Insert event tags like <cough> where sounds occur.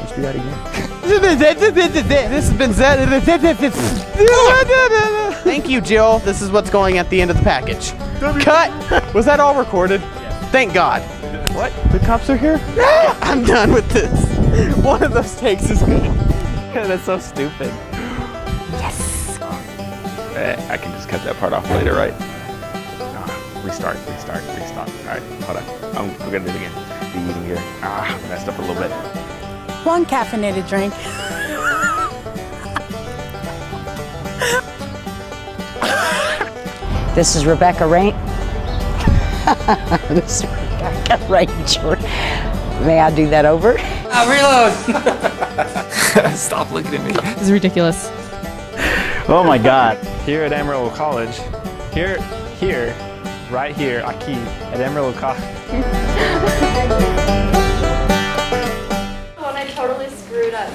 Let's do that again. This has been Zed. Thank you, Jill. This is what's going at the end of the package. Cut. Was that all recorded? Thank God. What? The cops are here? <laughs> I'm done with this. One of those takes is good. <laughs> That's so stupid. Eh, I can just cut that part off later, right? Restart, restart, restart. All right, hold on. I'm, we're gonna do it again. The eating here. Ah, messed up a little bit. One caffeinated drink. This is Rebecca Rain. <laughs> this is Rebecca Ranger. May I do that over? Uh, reload. <laughs> Stop looking at me. This is ridiculous. Oh my God. Here at Amarillo College, here, here, right here, aquí, at Amarillo College. <laughs> Oh, when I totally screwed up.